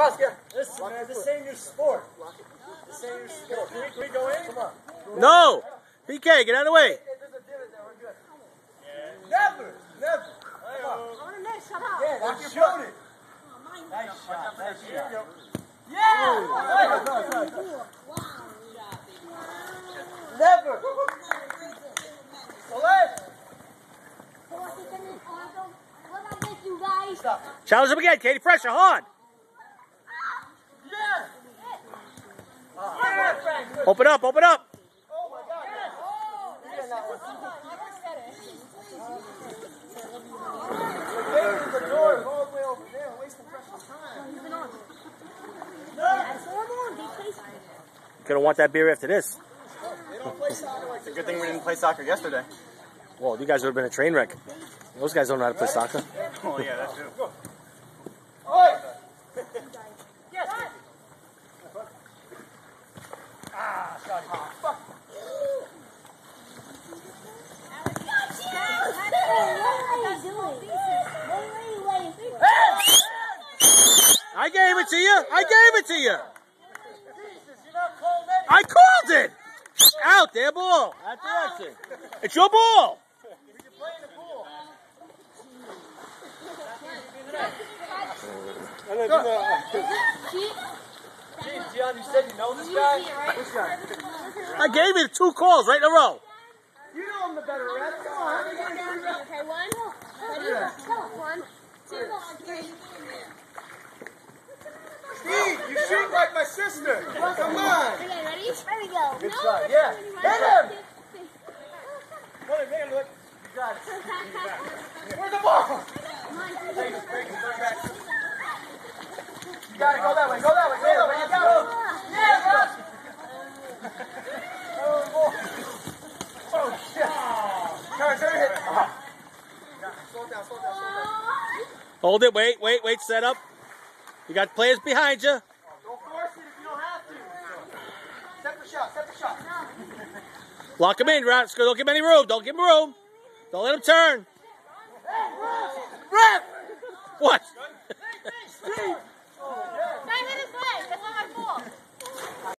Ross, get. Listen, man, this ain't your sport. This ain't your sport. Can we, can we go in? Come on. No! PK, get out of the way. Never, never. Shut up. Yeah, that's your opponent. Nice shot. Nice shot. Never. Colette. What I get you guys? Stop. Challenge him again, Katie. Pressure, hard. Yeah. Yeah, Frank. Good. Open up, open up. Oh my God. Yeah, that one. David, the door is all the way over Wasting precious time. You're gonna want that beer after this. They don't play soccer like It's a good thing we didn't play soccer yesterday. Well, you guys would have been a train wreck. Those guys don't know how to play soccer. Oh yeah, that's true. Gave it to you. I gave it to you. Jesus, you're not calling that. I called it. Out there, ball. That direction. It's your ball. You're playing the pool. Gee, Gian, you said you know this guy? Which guy? I gave you two calls right in a row. You know I'm the better ref. Come on. Okay, one. Ready? One, two, three. Steve, you shoot like my sister. Come on. Okay, ready? There we go. Good No, shot, yeah. Hit him. Come on, man, look. You got it. Where's the ball? You got it. Go that way. Go that way. Go that way. You got it. Yeah, Russ. Oh, boy. Oh, shit. Turn, turn, hit. Slow down, slow down, slow down. Hold it. Wait, wait, wait. Set up. You got players behind you. Don't force it if you don't have to. Set the shot, set the shot. Lock him in, Rats. Don't give him any room. Don't give him room. Don't let him turn. Ref! What?